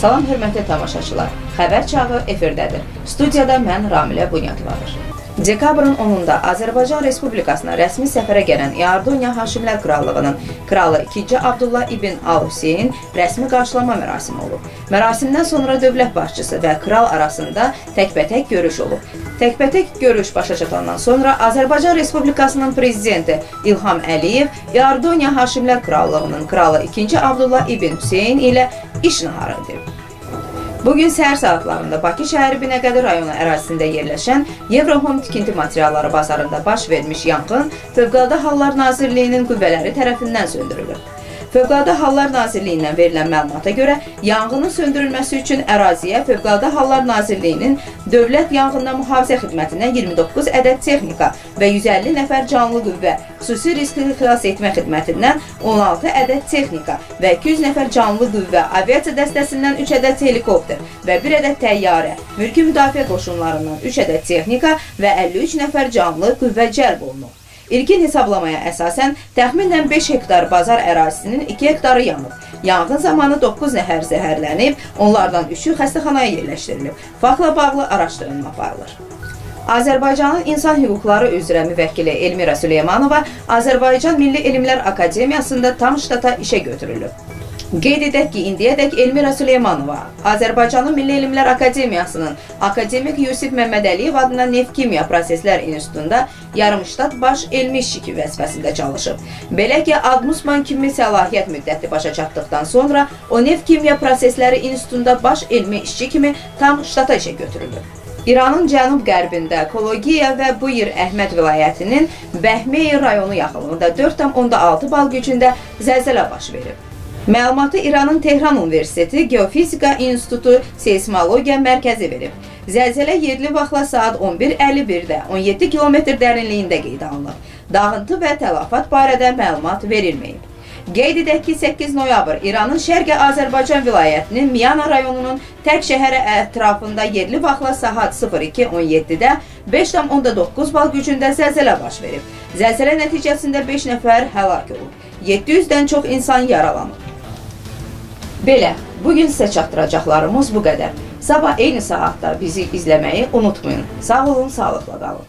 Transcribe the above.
Salam hörmətli tamaşaçılar. Xəbər çağı efirdədir. Studiyada mən Ramilə Bunyadovadır. Dekabrın 10-da Azərbaycan Respublikasına rəsmi səfərə gələn İordaniya Haşimlər Krallığının kralı 2-ci Abdullah ibn Al-Hüseyn rəsmi qarşılama mərasimi olub. Mərasimdən sonra dövlət başçısı və kral arasında təkbətək görüş olub. Təkbətək görüş başa çatandan sonra Azərbaycan Respublikasının prezidenti İlham Əliyev İordaniya Haşimlər Krallığının kralı 2-ci Abdullah ibn Hüseyn ilə iş naharı edib. Bugün səhər saatlarında Bakı şəhəri Binəqədi rayonu ərazisində yerləşən Eurohome tikinti materialları bazarında baş vermiş yanğın Fövqəladə Hallar Nazirliyinin qüvvələri tərəfindən söndürülür. Fövqəladə Hallar Nazirliyindən verilən məlumata görə yanğının söndürülməsi üçün əraziyə Fövqəladə Hallar Nazirliyinin Dövlət Yanğından Mühafizə Xidmətindən 29 ədəd texnika və 150 nəfər canlı qüvvə, xüsusi riskli xilas etmə xidmətindən 16 ədəd texnika və 200 nəfər canlı qüvvə, aviasiya dəstəsindən 3 ədəd helikopter və 1 ədəd təyyarə, mülki müdafiə qoşunlarından 3 ədəd texnika və 53 nəfər canlı qüvvə cəlb olunub. İlkin hesablamaya əsasən təxminən 5 hektar bazar ərazisinin 2 hektarı yanıb. Yanğın zamanı 9 nəfər zəhərlənib, onlardan 3-ü xəstəxanaya yerləşdirilib. Faktla bağlı araşdırma aparılır. Azərbaycanın İnsan Hüquqları üzrə müvəkkili Elmira Süleymanova Azərbaycan Milli Elmlər Akademiyasında tam ştata işə götürülüb. Qeyd edək ki, indiyədək Elmira Süleymanova Azərbaycanın Milli Elmlər Akademiyasının Akademik Yusif Məmmədəliyev adına Neft Kimya Proseslər İnstitutunda yarımştat baş elmi işçi vəzifəsində çalışıb. Belə ki, Admusman kimi səlahiyyət müddəti başa çatdıqdan sonra o Neft Kimya Prosesləri İnstitutunda baş elmi işçi kimi tam ştata işə götürülür. İranın cənub-qərbində Kologiya və Buyir Əhməd vilayətinin Bəhmey rayonu yaxınlığında 4,6 bal gücündə zəlzələ baş verib. Məlumatı İranın Tehran Universiteti Geofizika İnstitutu Seismologiya Mərkəzi verib. Zəlzələ yerli vaxtla saat 11:51-də 17 kilometr dərinliyində qeydə alınıb. Dağıntı və tələfat barədə məlumat verilməyib. Qeyd edək ki, 8 noyabr İranın Şərqi Azərbaycan vilayətinin Miyana rayonunun Tərk şəhəri ətrafında yerli vaxtla saat 02:17-də 5,9 bal gücündə zəlzələ baş verib. Zəlzələ nəticəsində 5 nəfər həlak olub. 700-dən çox insan yaralanıb. Belə, bugün sizə çatdıracaqlarımız bu qədər. Sabah eyni saatda bizi izləməyi unutmayın. Sağ olun, sağlıqla qalın.